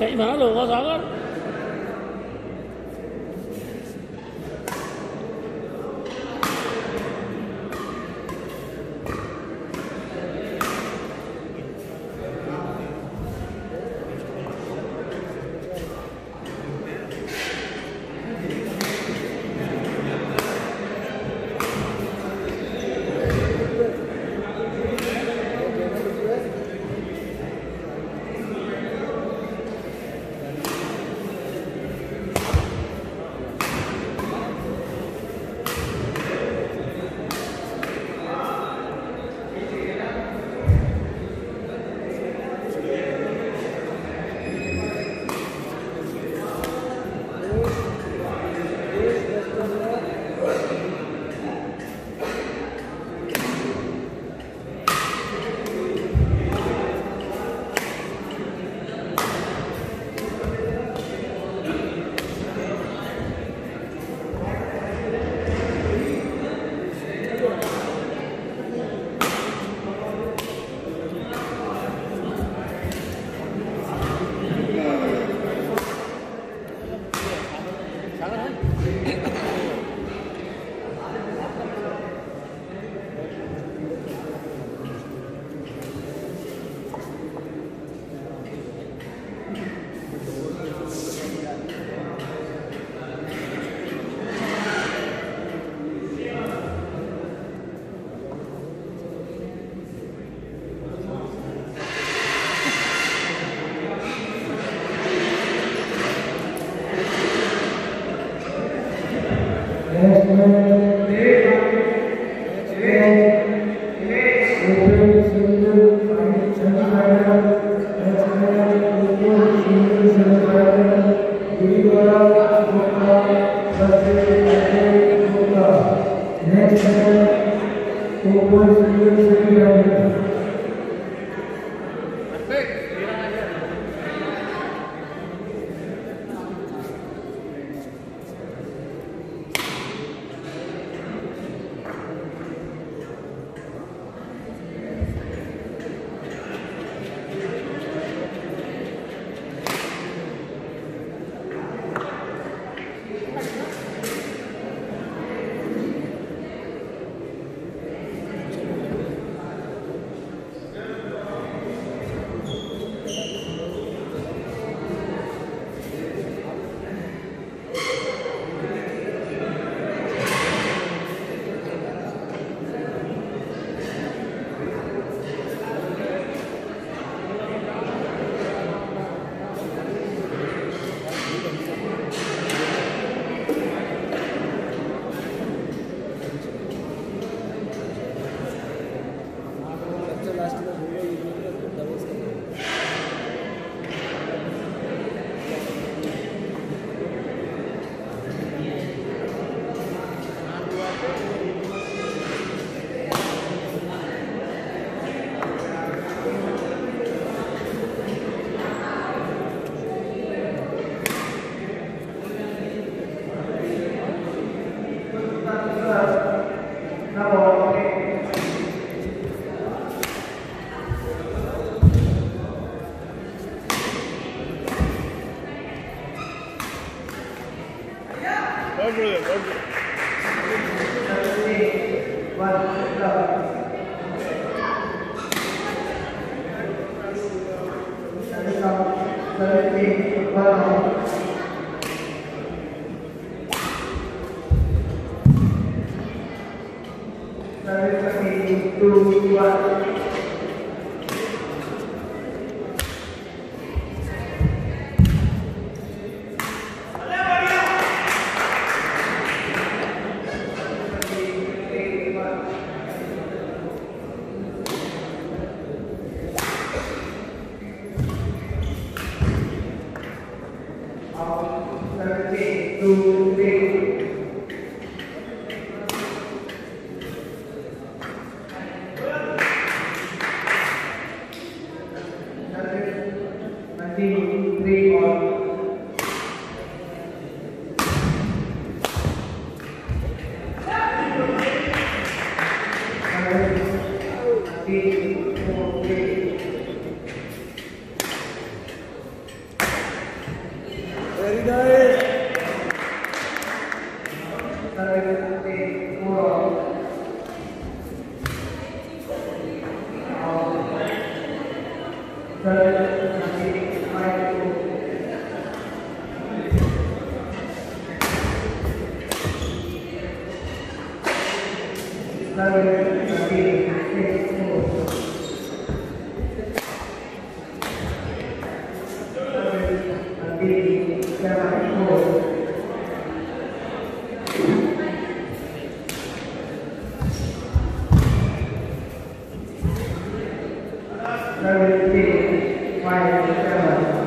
तो सही माल होगा सागर you are service page 5 7.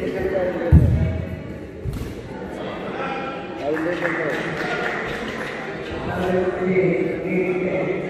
Thank you.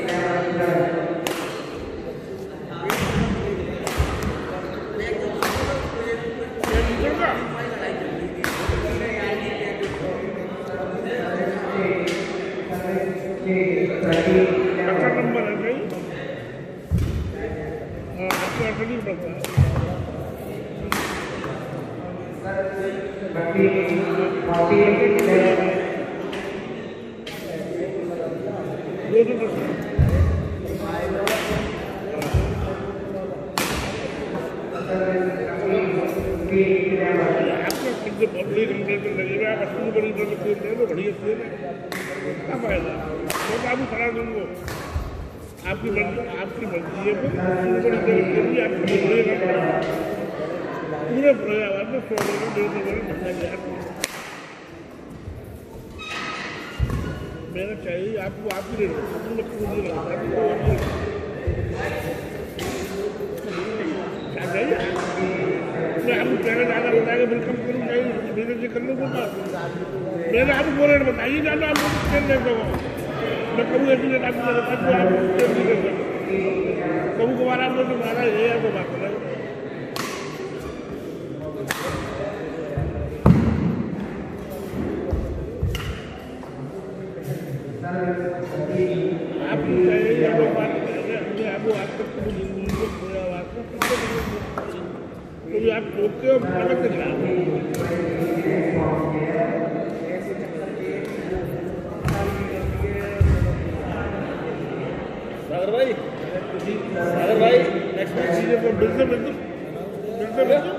बदली अपनी बड़ी बड़ी खेल रहे हो बढ़िया खेल है क्या फ़ायदा तो आपकी मर्ज़ी आपकी मर्ज़ी है। फिर बड़ी पूरे पर्यावरण में सौ लोगों डेढ़ सौ लोगों घंटा गया मेरा चाहिए आपको आप ही ले आपको। क्या चाहिए मैं आपको पहले ज़्यादा बताएगा बिल करूँ चाहिए धीरे धीरे कर लो बोलना मैंने आपको बोले बताइए ज़्यादा आप लोग खेल नहीं सको मैं कभी ऐसी आपको तो आप कर कभी कभार आप लोग ये है तो बात है आप चाहिए आप लोग बात करेंगे हमने आपको आज तक कभी ज़िंदगी में खोया हुआ आपको तो आप सोचते हो गलत दिखा सागर भाई सागर भाई नेक्स्ट मैच को बिल्कुल बिल्कुल बिल्कुल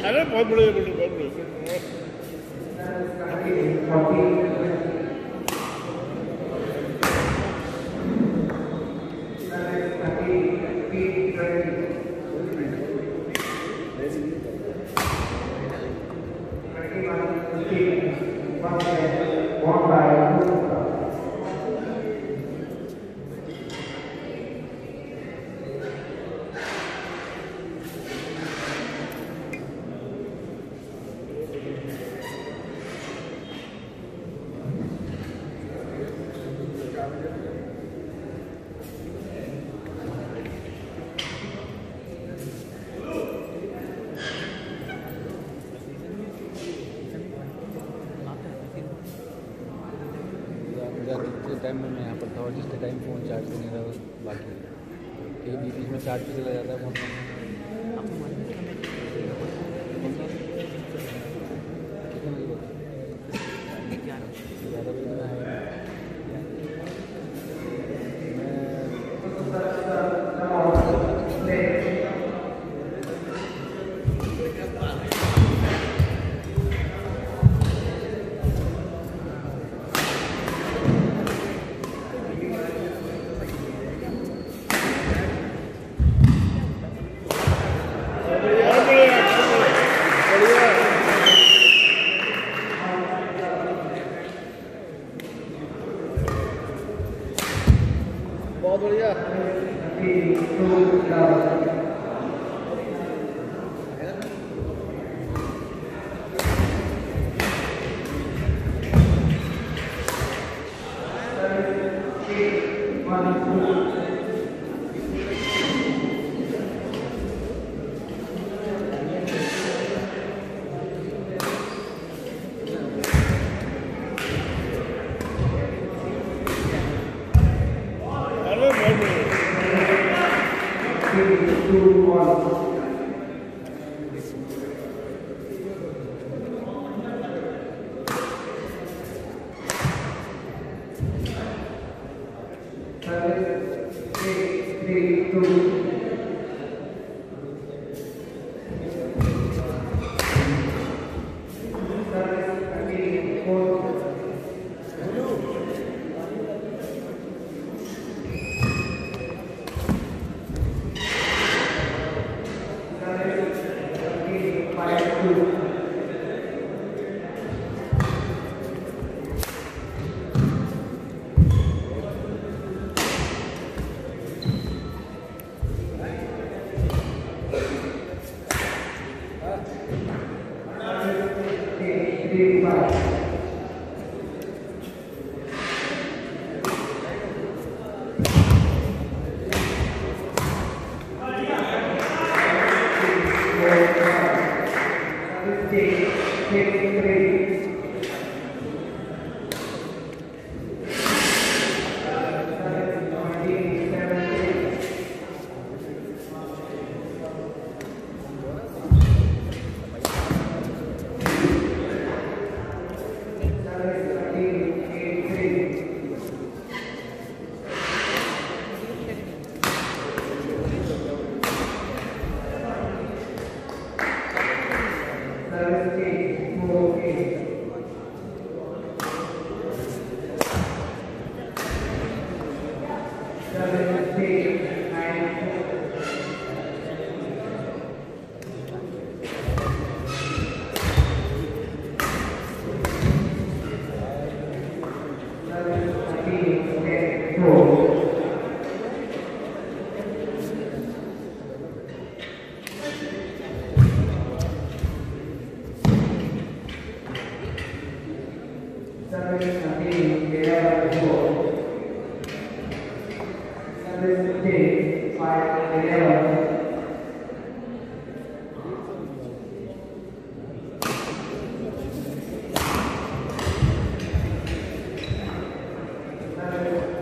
अरे बहुत बड़े बड़े बहुत बड़े जितने टाइम में मैं यहाँ पर था और जिसके टाइम फ़ोन चार्ज करने रहा बाकी कहीं बीच बीच में चार्ज भी चला जाता है phone to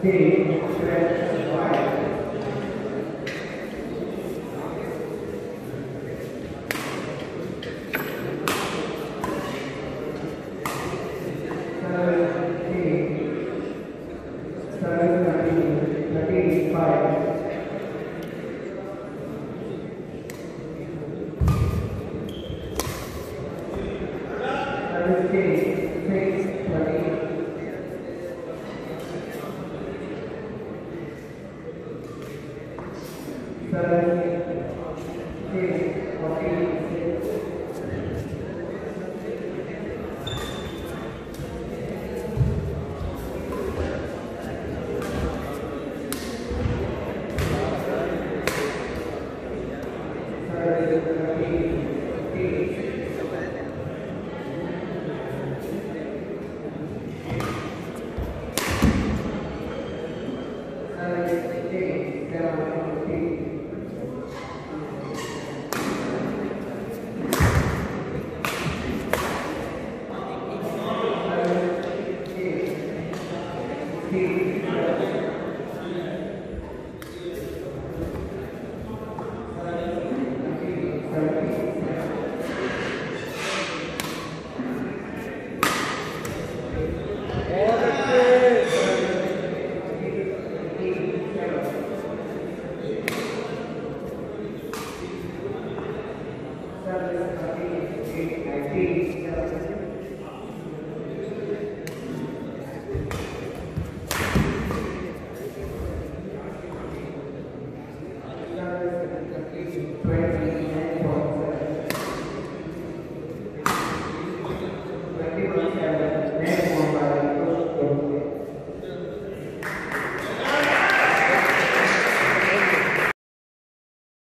ter